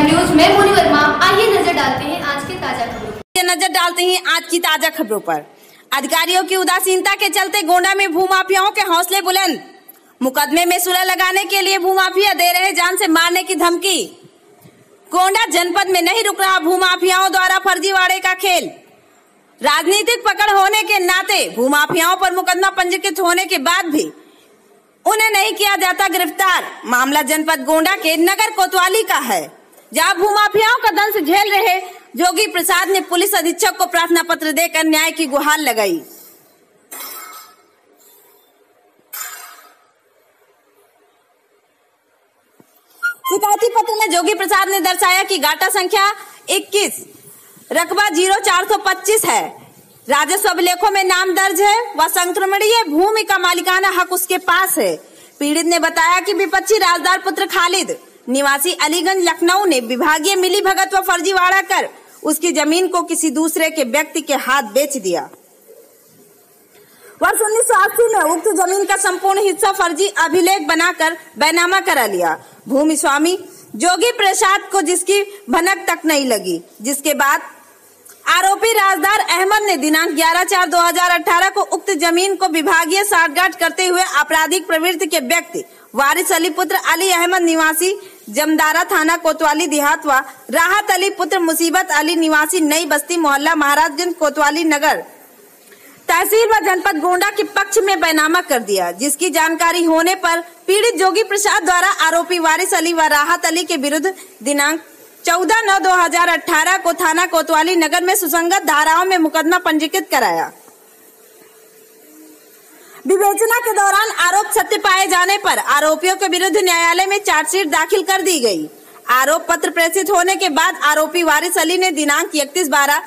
News में नज़र डालते हैं आज की ताज़ा खबरों नज़र डालते हैं आज की ताज़ा खबरों पर। अधिकारियों की उदासीनता के चलते गोंडा में भूमाफियाओं के हौसले बुलंद। मुकदमे में सुलह लगाने के लिए भूमाफिया दे रहे जान से मारने की धमकी। गोंडा जनपद में नहीं रुक रहा भूमाफियाओं द्वारा फर्जीवाड़े का खेल। राजनीतिक पकड़ होने के नाते भूमाफियाओं पर मुकदमा पंजीकृत होने के बाद भी उन्हें नहीं किया जाता गिरफ़्तार। मामला जनपद गोंडा के नगर कोतवाली का है। जहाँ भूमाफियाओं का दंश झेल रहे जोगी प्रसाद ने पुलिस अधीक्षक को प्रार्थना पत्र देकर न्याय की गुहार लगाई। शिकायती पत्र में जोगी प्रसाद ने दर्शाया कि गाटा संख्या 21 रकबा ज़ीरो चार सौ पच्चीस है। राजस्व अभिलेखों में नाम दर्ज है व संक्रमणीय भूमि का मालिकाना हक उसके पास है। पीड़ित ने बताया कि विपक्षी राजदार पुत्र खालिद निवासी अलीगंज लखनऊ ने विभागीय मिली भगत व फर्जीवाड़ा कर उसकी ज़मीन को किसी दूसरे के व्यक्ति के हाथ बेच दिया। वर्ष उन्नीस सौ अस्सी में उक्त ज़मीन का संपूर्ण हिस्सा फर्जी अभिलेख बनाकर बैनामा करा लिया। भूमि स्वामी, जोगी प्रसाद को जिसकी भनक तक नहीं लगी, जिसके बाद आरोपी राजदार अहमद ने दिनांक 11 चार 2018 को उक्त ज़मीन को विभागीय साठगांठ करते हुए आपराधिक प्रवृत्ति के व्यक्ति वारिस अली पुत्र अली अहमद निवासी जमदारा थाना कोतवाली देहात व राहत अली पुत्र मुसीबत अली निवासी नई बस्ती मोहल्ला महाराजगंज कोतवाली नगर। तहसील व जनपद गोंडा के पक्ष में बैनामा कर दिया, जिसकी जानकारी होने पर पीड़ित जोगी प्रसाद द्वारा आरोपी वारिस अली व राहत अली के विरुद्ध दिनांक 14 नौ 2018 को थाना कोतवाली नगर में सुसंगत धाराओं में मुकदमा पंजीकृत कराया। विवेचना के दौरान आरोप सत्य पाए जाने पर आरोपियों के विरुद्ध न्यायालय में चार्जशीट दाखिल कर दी गई। आरोप पत्र प्रेषित होने के बाद आरोपी वारिस अली ने दिनांक इकतीस बारह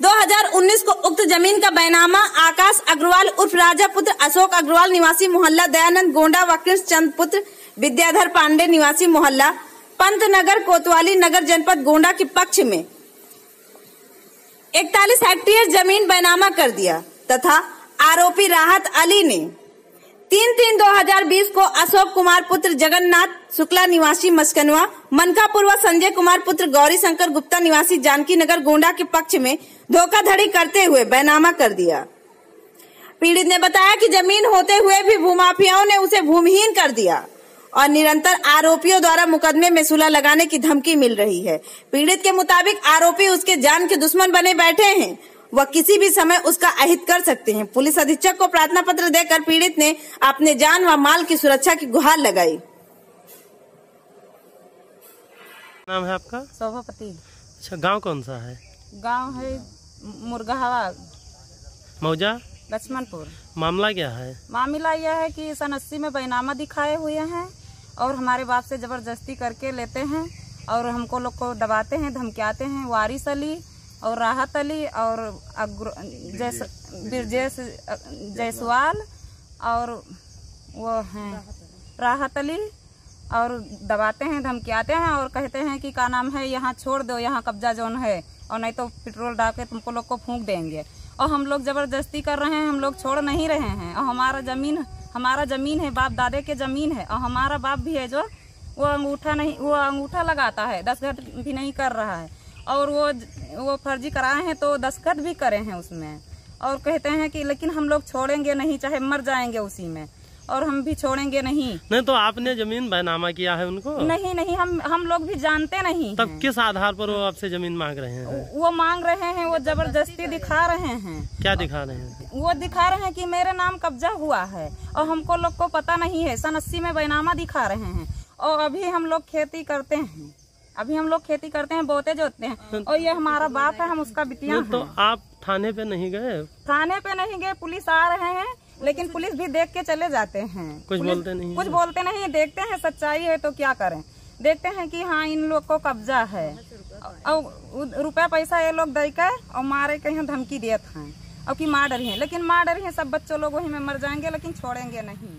2019 को उक्त ज़मीन का बैनामा, आकाश अग्रवाल उर्फ़ राजा पुत्र अशोक अग्रवाल, निवासी मोहल्ला दयानंद गोंडा व कृष्ण चंद पुत्र विद्याधर पांडे, निवासी मोहल्ला पंत नगर कोतवाली नगर, जनपद गोंडा के पक्ष में। इकतालीस हेक्टेयर ज़मीन बैनामा कर दिया तथा आरोपी राहत अली ने तीन तीन 2020 को अशोक कुमार पुत्र जगन्नाथ शुक्ला निवासी मस्कनवा मनकापुर व संजय कुमार पुत्र गौरी शंकर गुप्ता निवासी जानकी नगर गोंडा के पक्ष में धोखाधड़ी करते हुए बैनामा कर दिया। पीड़ित ने बताया कि ज़मीन होते हुए भी भूमाफियाओं ने उसे भूमिहीन कर दिया और निरंतर आरोपियों द्वारा मुकदमे में सुलह लगाने की धमकी मिल रही है। पीड़ित के मुताबिक आरोपी उसके जान के दुश्मन बने बैठे हैं। वह किसी भी समय उसका अहित कर सकते हैं। पुलिस अधीक्षक को प्रार्थना पत्र देकर पीड़ित ने अपने जान व माल की सुरक्षा की गुहार लगाई। नाम है आपका? शोभापति अच्छा गाँव कौन सा है? गाँव है मुर्गाहवा मौजा? लक्ष्मणपुर। मामला क्या है? मामला यह है कि सन अस्सी में बैनामा दिखाए हुए हैं और हमारे बाप से ज़बरदस्ती करके लेते हैं और हमको लोग को दबाते हैं धमकियाते हैं। वारिस अली और राहत अली और अग्र- जैस बिरजेश जायसवाल और वो हैं। राहत अली। और दबाते हैं धमकियाते हैं और कहते हैं कि का नाम है यहाँ छोड़ दो यहाँ कब्जा जोन है और नहीं तो पेट्रोल डाल के तुमको लोग को फूंक देंगे। और हम लोग ज़बरदस्ती कर रहे हैं हम लोग छोड़ नहीं रहे हैं। और हमारा ज़मीन हमारा ज़मीन है बाप दादे के ज़मीन है। और हमारा बाप भी है जो वो अंगूठा नहीं वो अंगूठा लगाता है दस्खत भी नहीं कर रहा है। और वो वो फर्जी कराए हैं तो दस्खत भी करे हैं उसमें। और कहते हैं कि लेकिन हम लोग छोड़ेंगे नहीं चाहे मर जाएँगे उसी में। और हम भी छोड़ेंगे नहीं। नहीं तो आपने ज़मीन बैनामा किया है उनको? नहीं नहीं हम हम लोग भी जानते नहीं तब किस आधार पर वो आपसे ज़मीन मांग रहे हैं? वो मांग रहे हैं वो ज़बरदस्ती दिखा रहे हैं। क्या दिखा रहे हैं? वो दिखा रहे हैं कि मेरे नाम कब्जा हुआ है और हमको लोग को पता नहीं है सन अस्सी में बैनामा दिखा रहे हैं। और अभी हम लोग खेती करते हैं। अभी हम लोग खेती करते हैं बोते जोतते हैं। और ये हमारा बाप है हम उसका बिटिया तो आप थाने पे नहीं गए? थाने पे नहीं गए पुलिस आ रहे हैं लेकिन पुलिस भी देख के चले जाते हैं। कुछ बोलते नहीं कुछ बोलते नहीं देखते हैं सच्चाई है तो क्या करें। देखते हैं कि हाँ इन लोग को कब्जा है। और रुपया पैसा ये लोग दे के और मारे के हैं धमकी देते हैं और कि मार डरी है। लेकिन मार डरी है सब बच्चों लोग वही में मर जाएँगे लेकिन छोड़ेंगे नहीं।